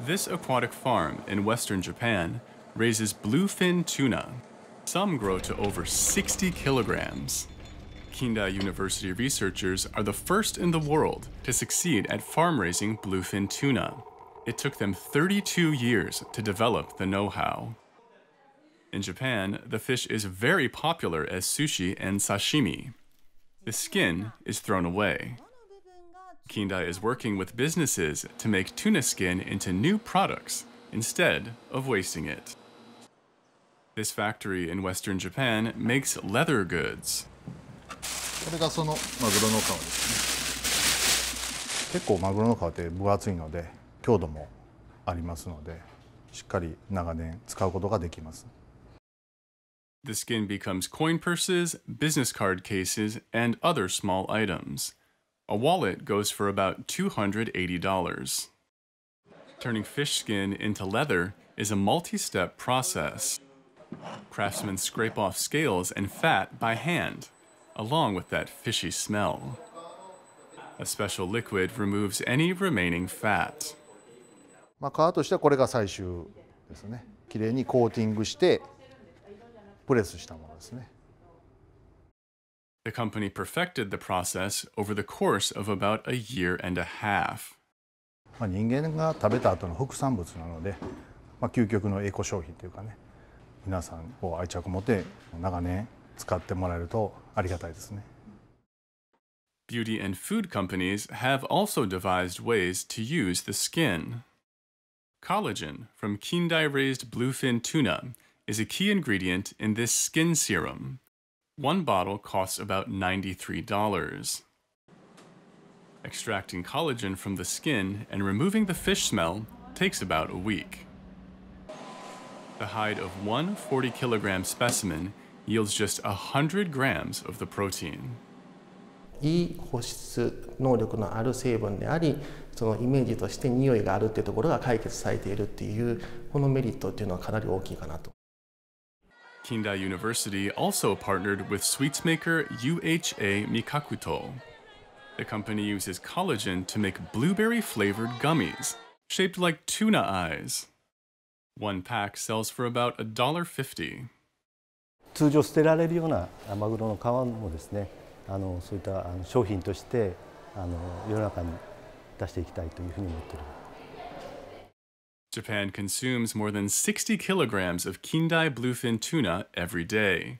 This aquatic farm in western Japan raises bluefin tuna. Some grow to over 60 kilograms. Kindai University researchers are the first in the world to succeed at farm raising bluefin tuna. It took them 32 years to develop the know how. In Japan, the fish is very popular as sushi and sashimi. The skin is thrown away. Kindai is working with businesses to make tuna skin into new products instead of wasting it. This factory in western Japan makes leather goods. これがそのマグロの皮ですね。結構マグロの皮って分厚いので強度もありますのでしっかり長年使うことができます。The skin becomes coin purses, business card cases, and other small items. A wallet goes for about $280. Turning fish skin into leather is a multi step process. Craftsmen scrape off scales and fat by hand, along with that fishy smell. A special liquid removes any remaining fat. まあ、皮としてはこれが最終ですねきれいにコーティングしてプレスしたものですね The company perfected the process over the course of about a year and a half. まあ、人間が食べた後の副産物なので、まあ、究極のエコ商品というかね皆さんこう愛着を持って長年使ってもらえるとありがたいですね。Beauty and food companies have also devised ways to use the skin. Collagen from Kindai raised bluefin tuna is a key ingredient in this skin serum. One bottle costs about $93. Extracting collagen from the skin and removing the fish smell takes about a week. The hide of one 40 kilogram specimen yields just 100 grams of the protein. いい保湿能力のある成分でありそのイメージとして匂いがあるっていうところが解決されているっていうこのメリットっていうのはかなり大きいかなと。 Kindai University also partnered with sweets maker UHA Mikakuto. The company uses collagen to make blueberry flavored gummies, shaped like tuna eyes. One pack sells for about $1.50. 通常捨てられるようなマグロの皮もですねあのそういったあの商品としてあの世の中に出していきたいというふうに思っている。 Japan consumes more than 60 kilograms of Kindai bluefin tuna every day.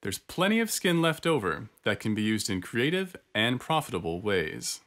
There's plenty of skin left over that can be used in creative and profitable ways.